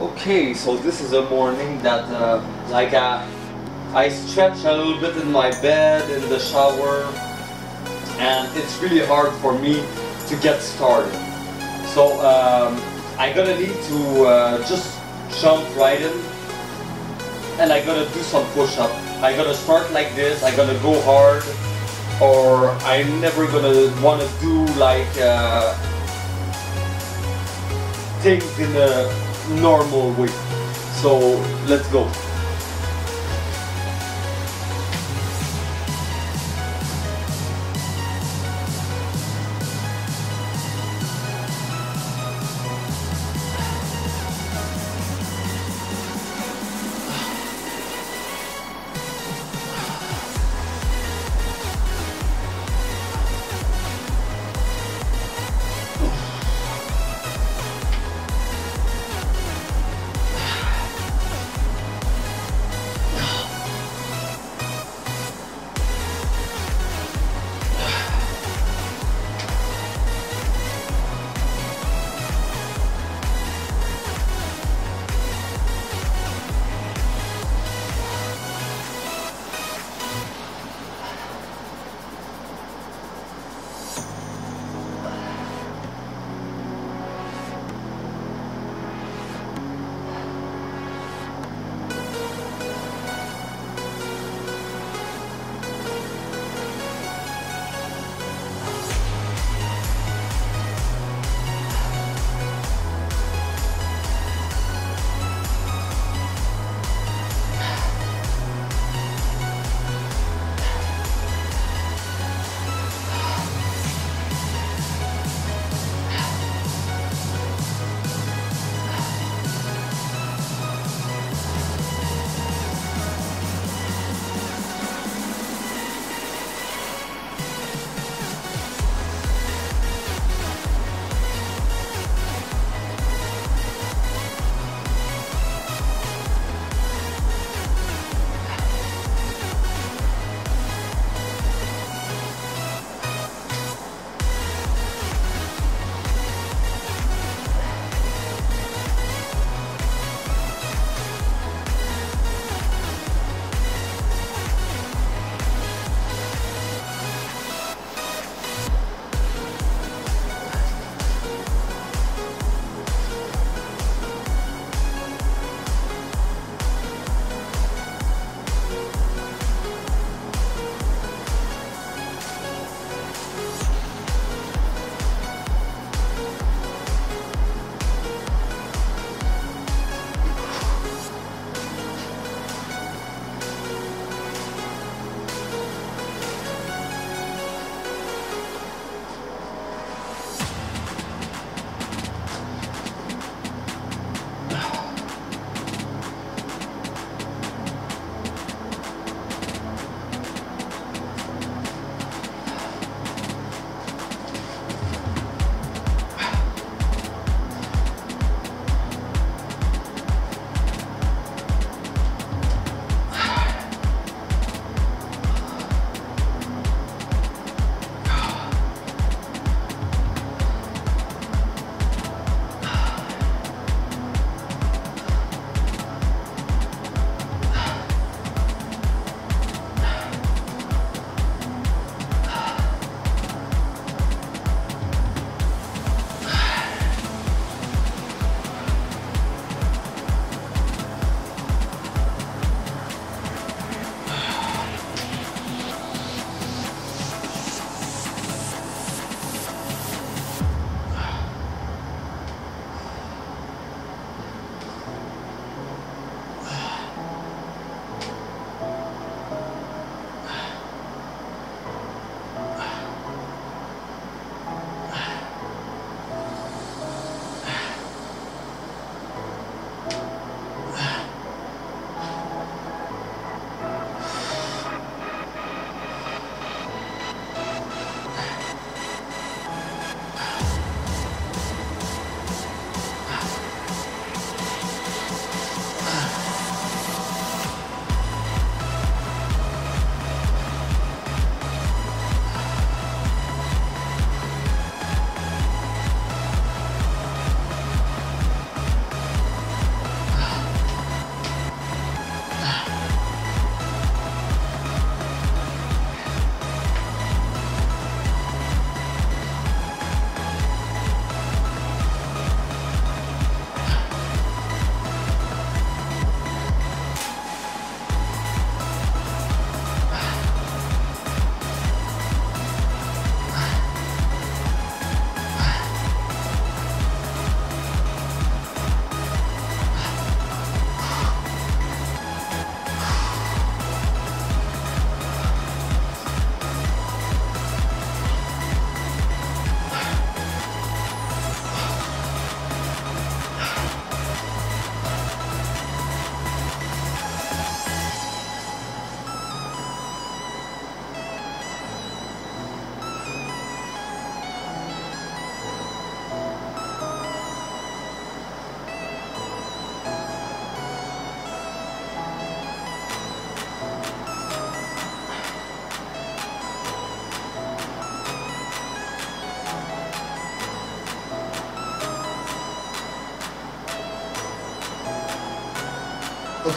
Okay, so this is a morning that uh, like uh, I stretch a little bit in my bed in the shower and it's really hard for me to get started. So um, I'm gonna need to uh, just jump right in and I'm gonna do some push-up. I'm gonna start like this, I'm gonna go hard or I'm never gonna wanna do like uh, things in a normal way. So let's go.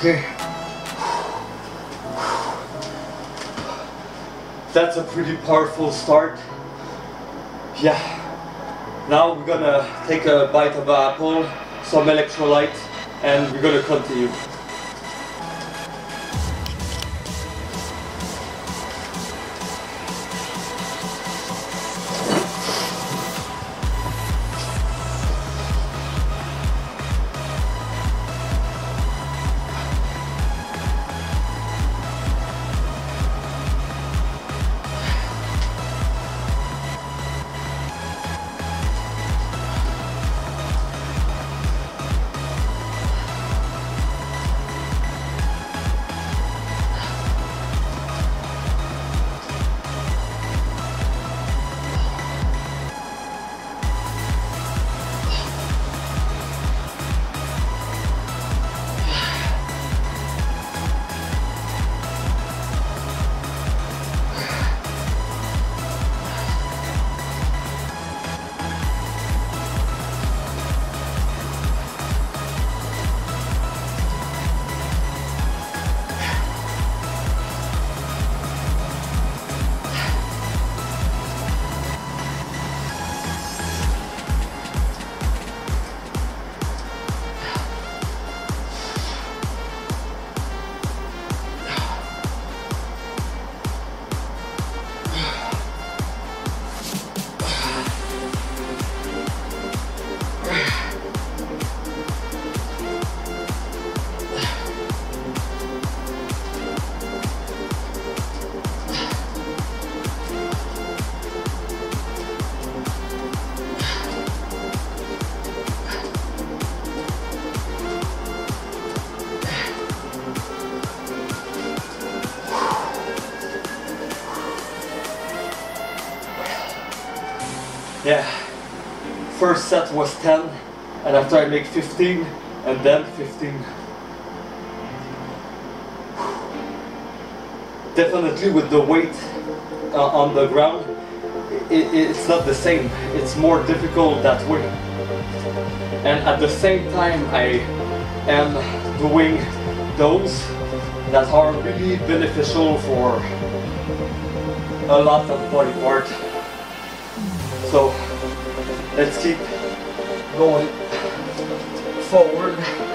Okay. That's a pretty powerful start. Yeah. Now we're gonna take a bite of apple, some electrolyte, and we're gonna continue. Yeah. First set was 10, and after I make 15, and then 15. Definitely with the weight uh, on the ground, it, it's not the same. It's more difficult that way. And at the same time, I am doing those that are really beneficial for a lot of body part. So let's keep going forward.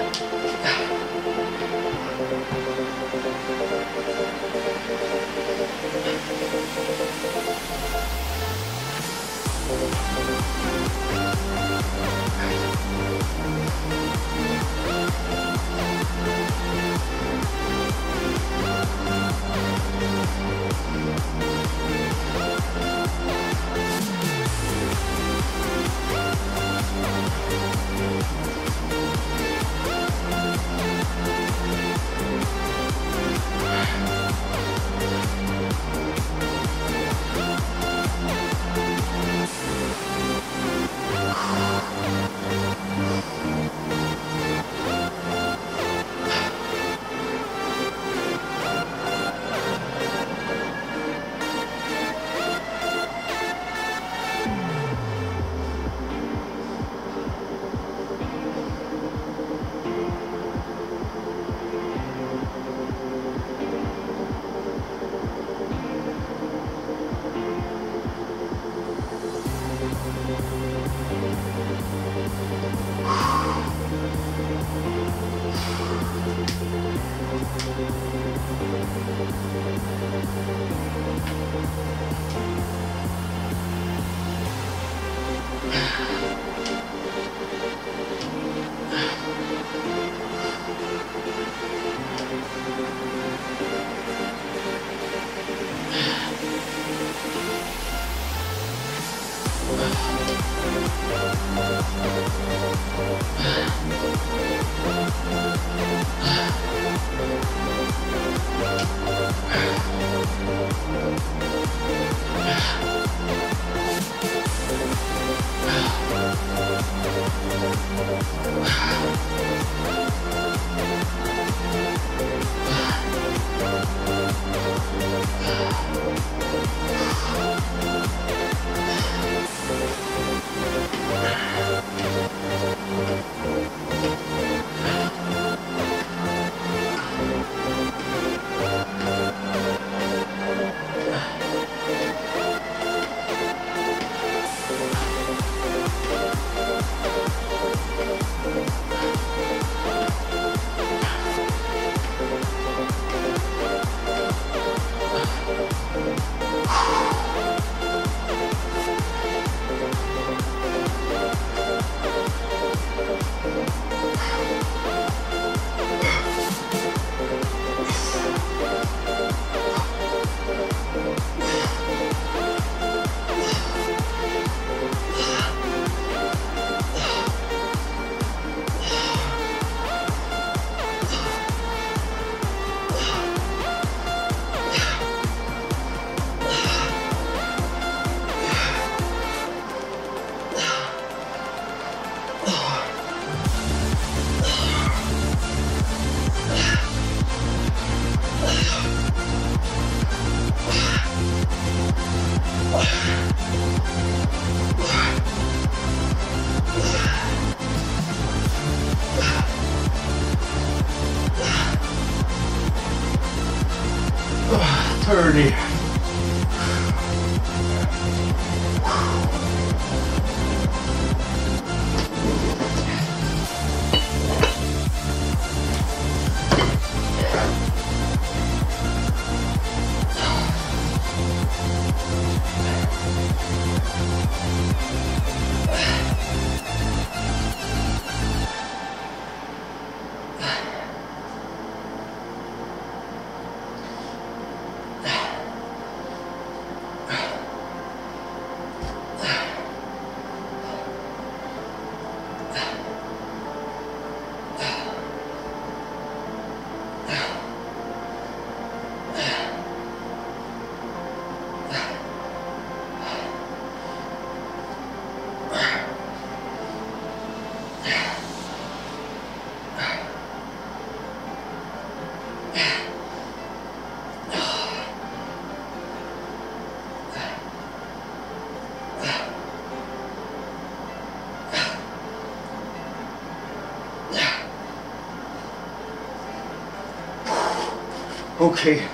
Okay.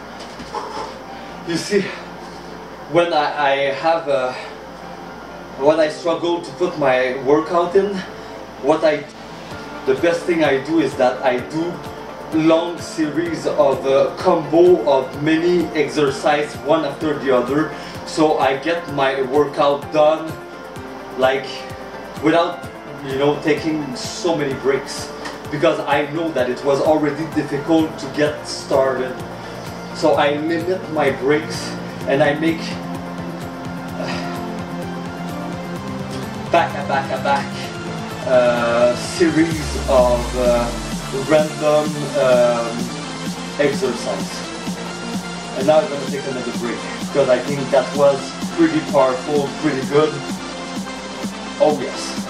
You see, when I, I have a, when I struggle to put my workout in, what I, the best thing I do is that I do long series of a combo of many exercise one after the other so I get my workout done like without you know taking so many breaks because I know that it was already difficult to get started so I limit my breaks and I make back and back and back uh, series of uh, random um, exercise. And now I'm gonna take another break because I think that was pretty powerful, pretty good. Oh yes.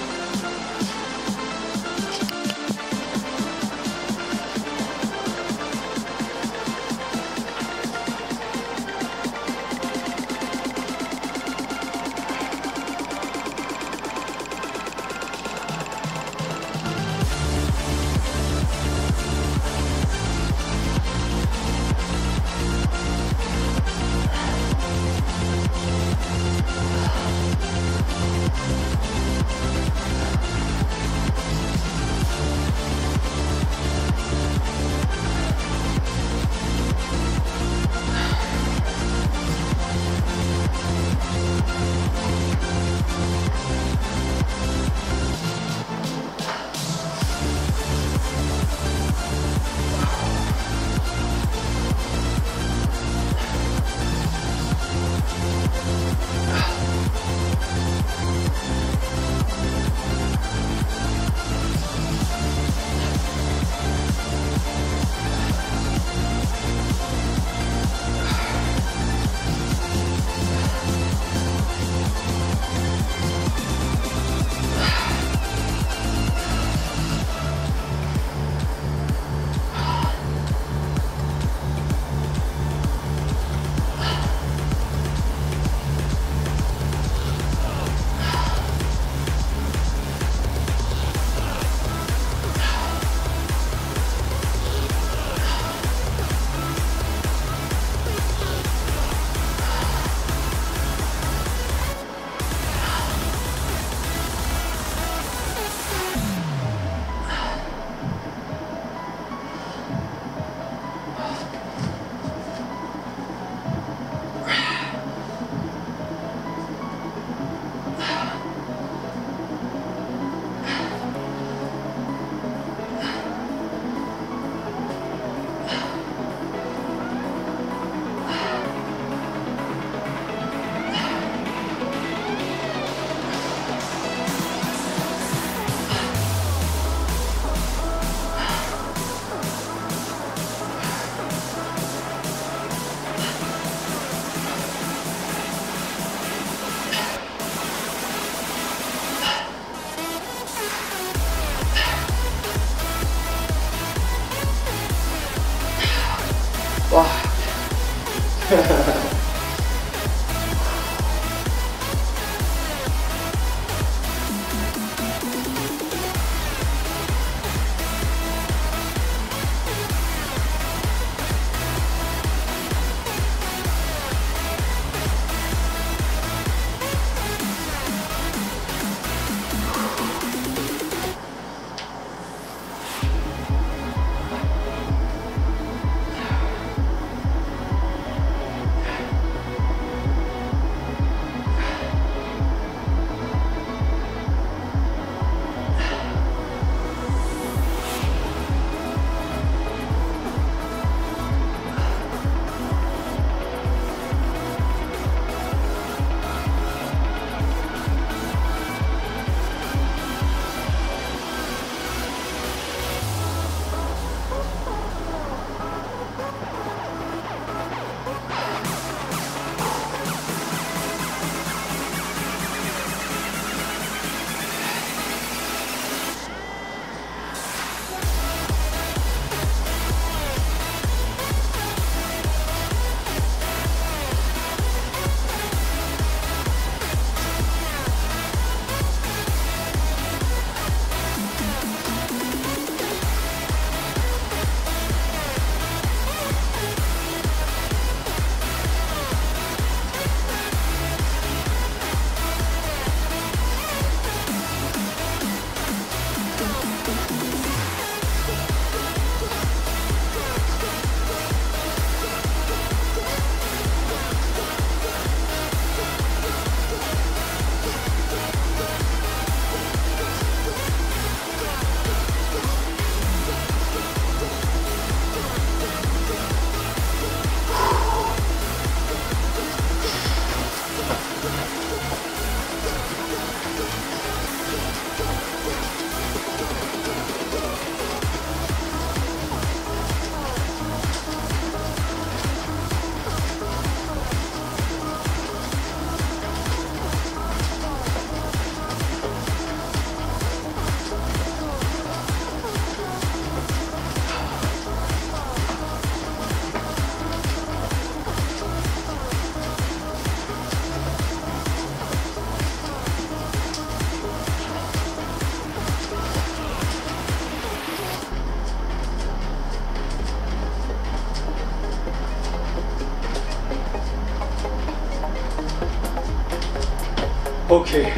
Okay.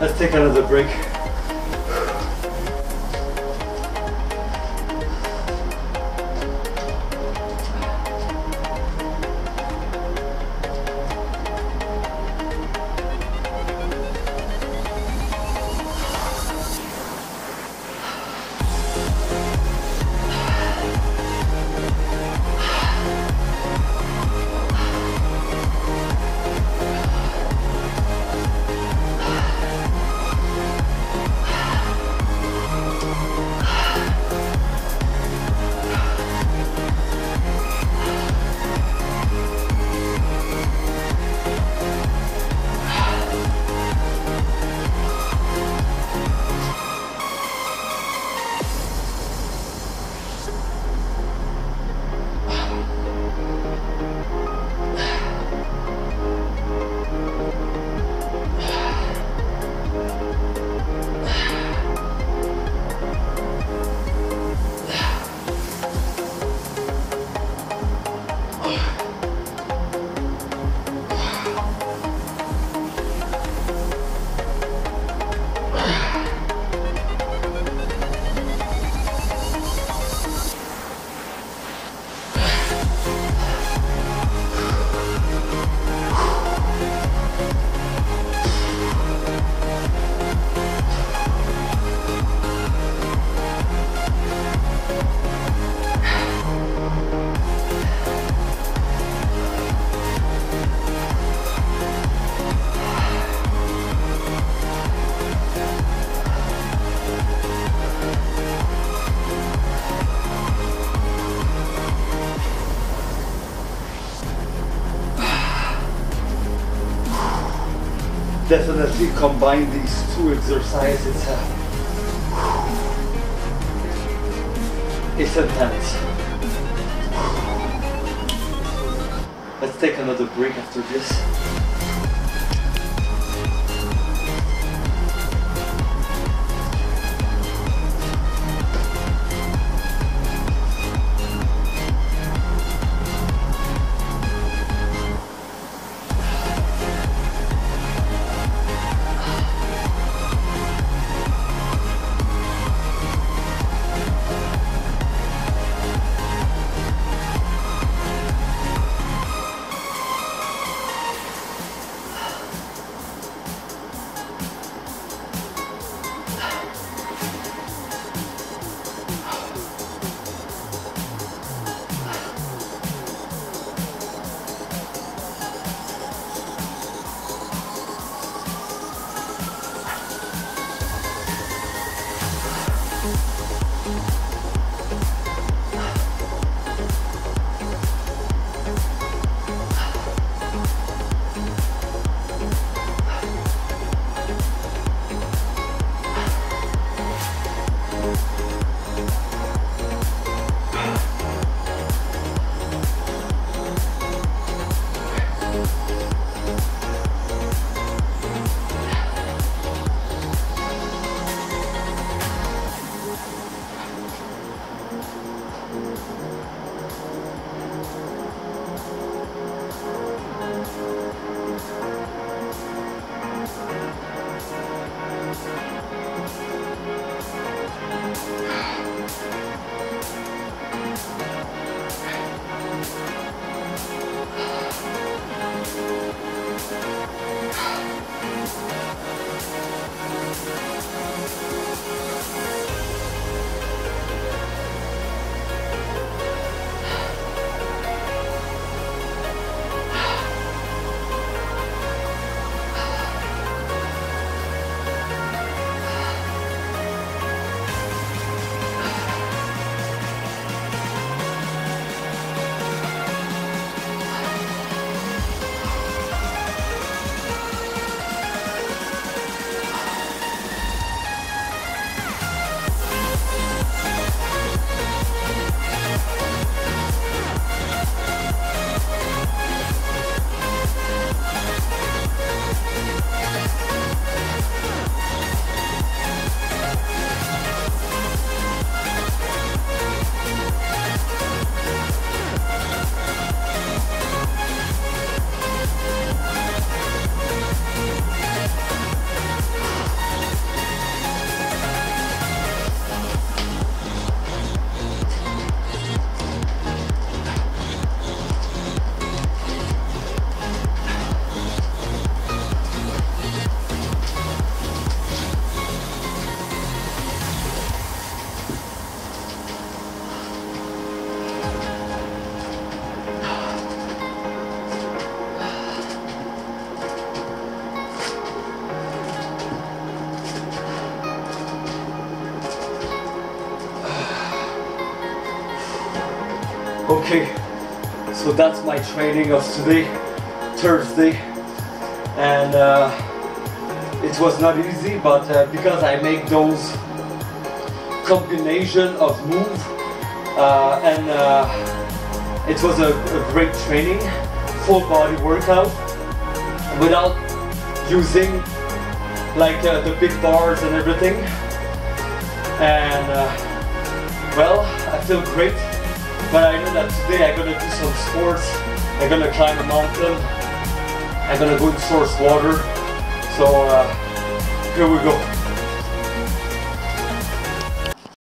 Let's take another break. Definitely combine these two exercises. It's intense. Let's take another break after this. Okay, so that's my training of today, Thursday, and uh, it was not easy, but uh, because I make those combination of move, uh, and uh, it was a, a great training, full body workout, without using like uh, the big bars and everything, and uh, well, I feel great. But I know that today I'm gonna do some sports. I'm gonna climb a mountain. I'm gonna go in source water. So uh, here we go.